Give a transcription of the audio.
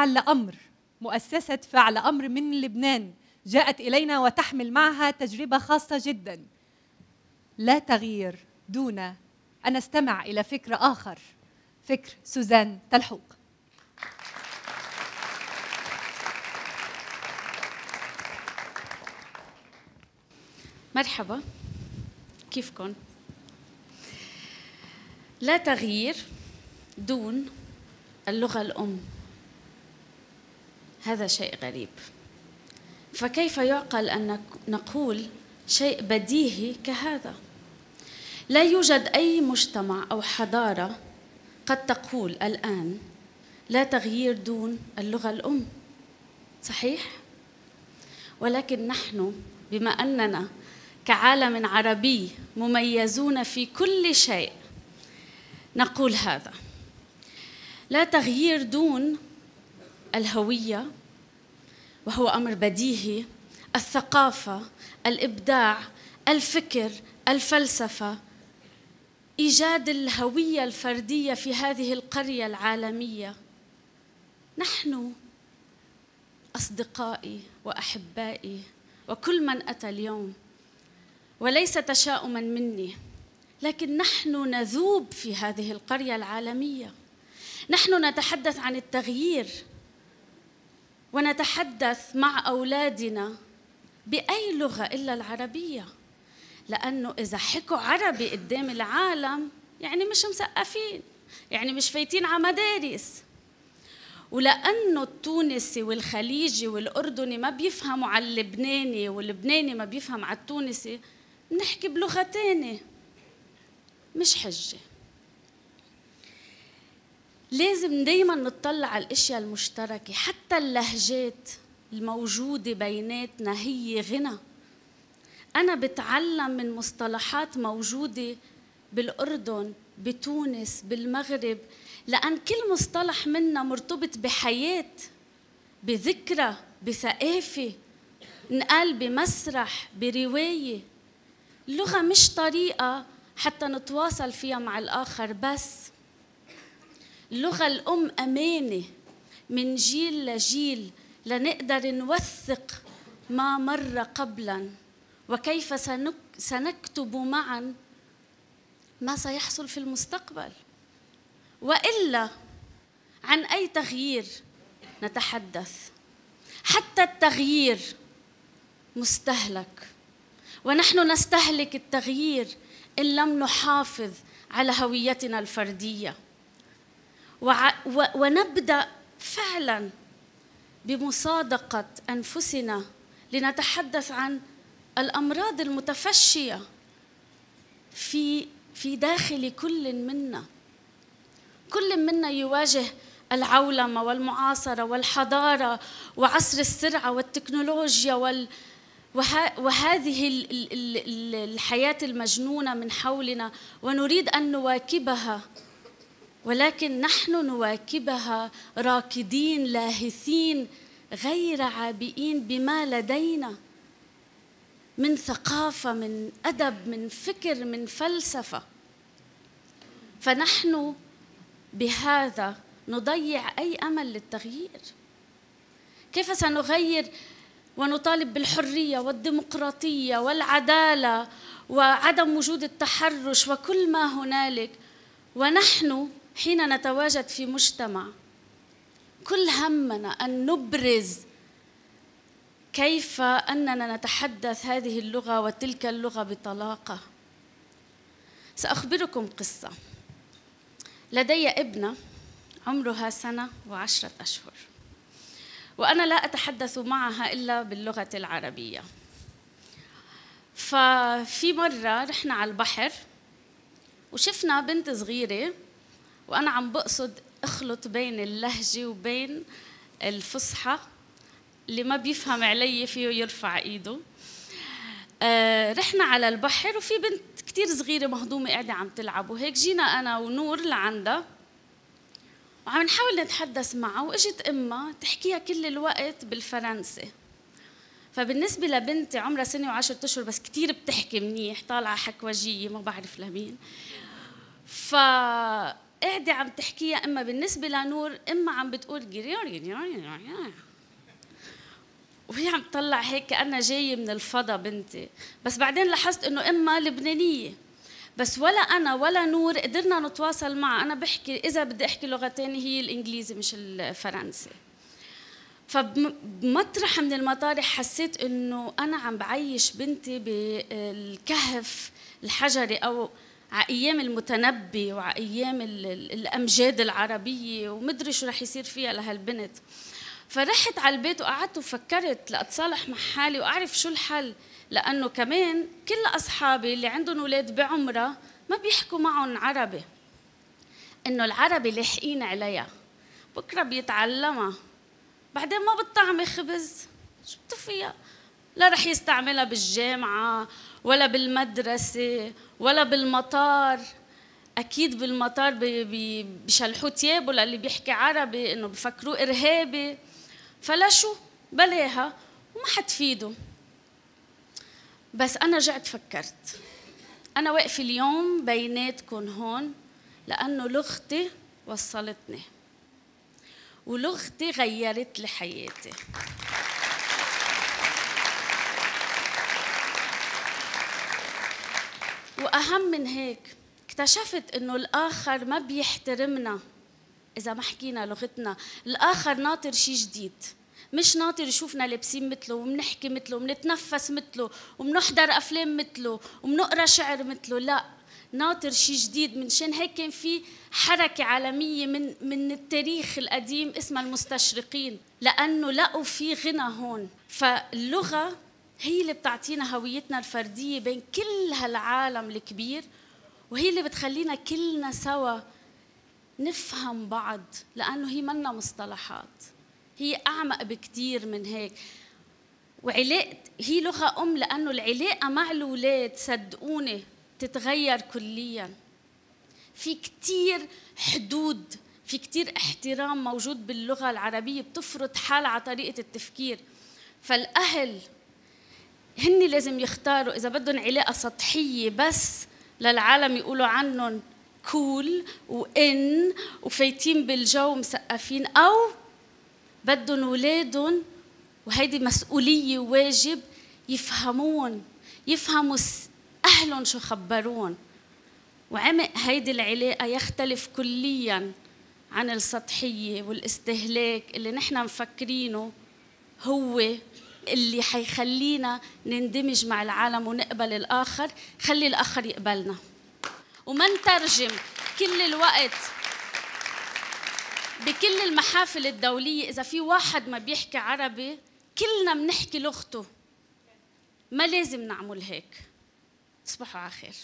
فعل أمر مؤسسة فعل أمر من لبنان جاءت إلينا وتحمل معها تجربة خاصة جدا. لا تغيير دون أن نستمع إلى فكر آخر فكر سوزان تلحوق. مرحبا كيفكم؟ لا تغيير دون اللغة الأم. هذا شيء غريب. فكيف يعقل أن نقول شيء بديهي كهذا؟ لا يوجد أي مجتمع أو حضارة قد تقول الآن لا تغيير دون اللغة الأم. صحيح؟ ولكن نحن بما أننا كعالم عربي مميزون في كل شيء نقول هذا. لا تغيير دون الهوية وهو أمر بديهي الثقافة الإبداع الفكر الفلسفة. إيجاد الهوية الفردية في هذه القرية العالمية. نحن أصدقائي وأحبائي وكل من أتى اليوم وليس تشاؤما مني لكن نحن نذوب في هذه القرية العالمية. نحن نتحدث عن التغيير ونتحدث مع أولادنا بأي لغة إلا العربية. لأنه إذا حكوا عربي قدام العالم يعني مش مثقفين يعني مش فايتين على مدارس. ولأنه التونسي والخليجي والأردني ما بيفهموا على اللبناني واللبناني ما بيفهم على التونسي نحكي بلغة تانية مش حجة. لازم دايما نطلع على الأشياء المشتركة حتى اللهجات الموجودة بيناتنا هي غنى. أنا بتعلم من مصطلحات موجودة بالأردن بتونس بالمغرب لأن كل مصطلح منا مرتبط بحياة بذكرى بثقافة نقال بمسرح برواية. اللغة مش طريقة حتى نتواصل فيها مع الآخر بس. اللغة الأم أمانة. من جيل لجيل لنقدر نوثق ما مر قبلا. وكيف سنكتب معا ما سيحصل في المستقبل. وإلا عن أي تغيير نتحدث. حتى التغيير مستهلك. ونحن نستهلك التغيير إن لم نحافظ على هويتنا الفردية. ونبدأ فعلا بمصادقة أنفسنا لنتحدث عن الأمراض المتفشية في في داخل كل منا. كل منا يواجه العولمة والمعاصرة والحضارة وعصر السرعة والتكنولوجيا وال وهذه الحياة المجنونة من حولنا ونريد أن نواكبها. ولكن نحن نواكبها راكدين لاهثين غير عابئين بما لدينا. من ثقافة من أدب من فكر من فلسفة. فنحن بهذا نضيع أي أمل للتغيير. كيف سنغير ونطالب بالحرية والديمقراطية والعدالة وعدم وجود التحرش وكل ما هنالك؟ ونحن حين نتواجد في مجتمع كل همنا أن نبرز كيف أننا نتحدث هذه اللغة وتلك اللغة بطلاقة. سأخبركم قصة. لدي ابنة عمرها سنة وعشرة أشهر وأنا لا أتحدث معها إلا باللغة العربية. ففي مرة رحنا على البحر وشفنا بنت صغيرة وأنا عم بقصد أخلط بين اللهجة وبين الفصحى اللي ما بيفهم علي فيه يرفع إيده. آه رحنا على البحر وفي بنت كتير صغيرة مهضومة قاعدة عم تلعب وهيك جينا أنا ونور لعندها. وعم نحاول نتحدث معها وإجت أمها تحكيها كل الوقت بالفرنسي. فبالنسبة لبنتي عمرها سنة وعشرة أشهر بس كتير بتحكي منيح طالعة حكوجية ما بعرف لمين. ف قاعدة عم تحكيها إما بالنسبة لنور إما عم بتقول وهي عم تطلع هيك كأنها جاية من الفضا بنتي. بس بعدين لاحظت إنه إما لبنانية. بس ولا أنا ولا نور قدرنا نتواصل معها. أنا بحكي إذا بدي أحكي لغتين هي الإنجليزي مش الفرنسي. فبمطرح من المطارح حسيت إنه أنا عم بعيش بنتي بالكهف الحجري أو على أيام المتنبي وعلى أيام الأمجاد العربية ومدري شو رح يصير فيها لهالبنت. فرحت على البيت وقعدت وفكرت لأتصالح مع حالي وأعرف شو الحل لأنه كمان كل أصحابي اللي عندهم أولاد بعمره ما بيحكوا معهم عربي. إنه العربي لاحقين عليها بكرة بيتعلمها بعدين ما بتطعمي خبز شو فيها لا رح يستعملها بالجامعة ولا بالمدرسة ولا بالمطار. أكيد بالمطار بيشلحوا تيابه للي بيحكي عربي إنه بفكروه إرهابي. فلا شو؟ بلاها وما حتفيده. بس أنا رجعت فكرت. أنا واقفة اليوم بيناتكم هون لأنه لغتي وصلتني. ولغتي غيرت لي حياتي. وأهم من هيك اكتشفت إنه الآخر ما بيحترمنا. إذا ما حكينا لغتنا الآخر ناطر شيء جديد. مش ناطر يشوفنا لابسين مثله وبنحكي مثله وبنتنفس مثله وبنحضر أفلام مثله وبنقرا شعر مثله لا ناطر شيء جديد. من شان هيك كان في حركة عالمية من من التاريخ القديم اسمها المستشرقين. لأنه لقوا في غنى هون. فاللغة هي اللي بتعطينا هويتنا الفردية بين كل هالعالم الكبير وهي اللي بتخلينا كلنا سوا نفهم بعض لأنه هي منا مصطلحات. هي أعمق بكتير من هيك. وعلاقة هي لغة أم لأنه العلاقة مع الأولاد صدقوني تتغير كليا. في كتير حدود في كتير احترام موجود باللغة العربية بتفرض حال على طريقة التفكير. فالأهل هن لازم يختاروا إذا بدهم علاقة سطحية بس للعالم يقولوا عنهم كول وإن وفايتين بالجو مسقفين أو بدهم أولادهم وهيدي مسؤولية وواجب يفهمون يفهموا أهلهم شو خبرون وعمق هيدي العلاقة يختلف كليا عن السطحية والإستهلاك اللي نحن مفكرينه هو. اللي حيخلينا نندمج مع العالم ونقبل الآخر خلي الآخر يقبلنا. وما نترجم كل الوقت بكل المحافل الدولية. إذا في واحد ما بيحكي عربي كلنا بنحكي لغته. ما لازم نعمل هيك. تصبحوا على خير.